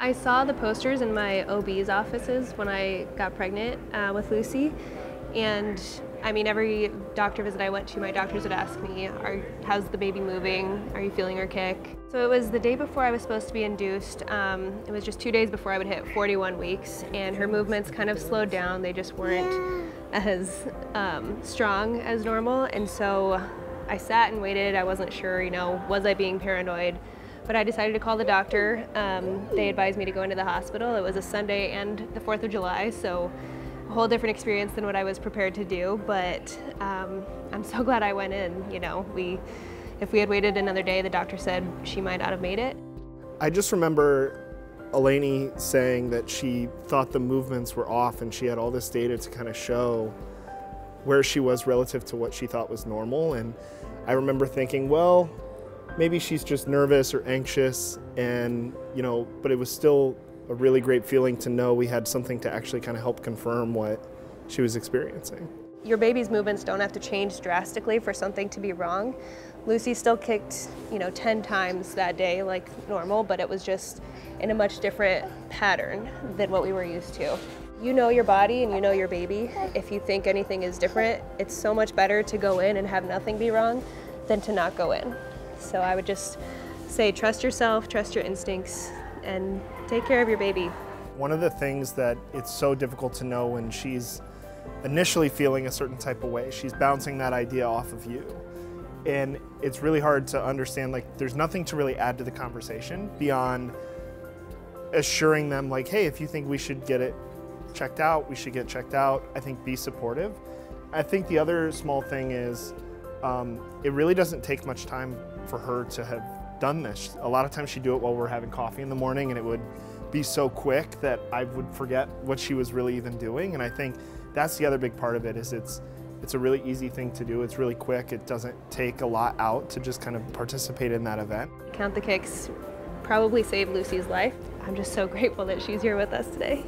I saw the posters in my OB's offices when I got pregnant uh, with Lucy, and I mean, every doctor visit I went to, my doctors would ask me, Are, how's the baby moving? Are you feeling her kick? So it was the day before I was supposed to be induced. Um, it was just two days before I would hit 41 weeks, and her movements kind of slowed down. They just weren't as um, strong as normal, and so I sat and waited. I wasn't sure, you know, was I being paranoid? But I decided to call the doctor. Um, they advised me to go into the hospital. It was a Sunday and the 4th of July, so a whole different experience than what I was prepared to do, but um, I'm so glad I went in. You know, we, if we had waited another day, the doctor said she might not have made it. I just remember Eleni saying that she thought the movements were off and she had all this data to kind of show where she was relative to what she thought was normal. And I remember thinking, well, maybe she's just nervous or anxious and, you know, but it was still a really great feeling to know we had something to actually kind of help confirm what she was experiencing. Your baby's movements don't have to change drastically for something to be wrong. Lucy still kicked, you know, 10 times that day like normal, but it was just in a much different pattern than what we were used to. You know your body and you know your baby. If you think anything is different, it's so much better to go in and have nothing be wrong than to not go in. So I would just say trust yourself, trust your instincts, and take care of your baby. One of the things that it's so difficult to know when she's initially feeling a certain type of way, she's bouncing that idea off of you. And it's really hard to understand, like, there's nothing to really add to the conversation beyond assuring them, like, hey, if you think we should get it checked out, we should get checked out. I think be supportive. I think the other small thing is um, it really doesn't take much time for her to have done this. A lot of times she'd do it while we're having coffee in the morning and it would be so quick that I would forget what she was really even doing. And I think that's the other big part of it is it's it's a really easy thing to do. It's really quick. It doesn't take a lot out to just kind of participate in that event. Count the Kicks probably saved Lucy's life. I'm just so grateful that she's here with us today.